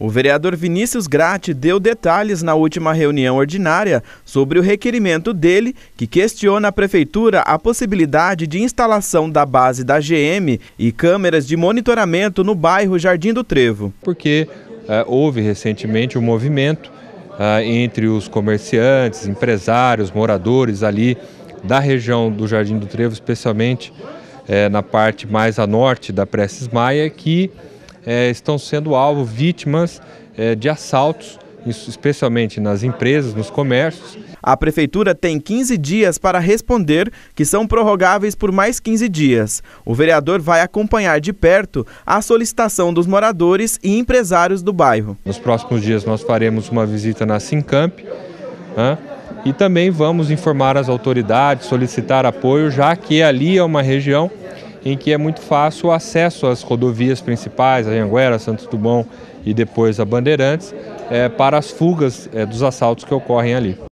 O vereador Vinícius Gratti deu detalhes na última reunião ordinária sobre o requerimento dele, que questiona a prefeitura a possibilidade de instalação da base da GM e câmeras de monitoramento no bairro Jardim do Trevo. Porque é, houve recentemente um movimento é, entre os comerciantes, empresários, moradores ali da região do Jardim do Trevo, especialmente é, na parte mais a norte da Prestes Maia, que é, estão sendo alvo vítimas é, de assaltos, especialmente nas empresas, nos comércios. A prefeitura tem 15 dias para responder, que são prorrogáveis por mais 15 dias. O vereador vai acompanhar de perto a solicitação dos moradores e empresários do bairro. Nos próximos dias nós faremos uma visita na Sincamp. Né? E também vamos informar as autoridades, solicitar apoio, já que ali é uma região em que é muito fácil o acesso às rodovias principais, a Anguera, Santos Dumont e depois a Bandeirantes, é, para as fugas é, dos assaltos que ocorrem ali.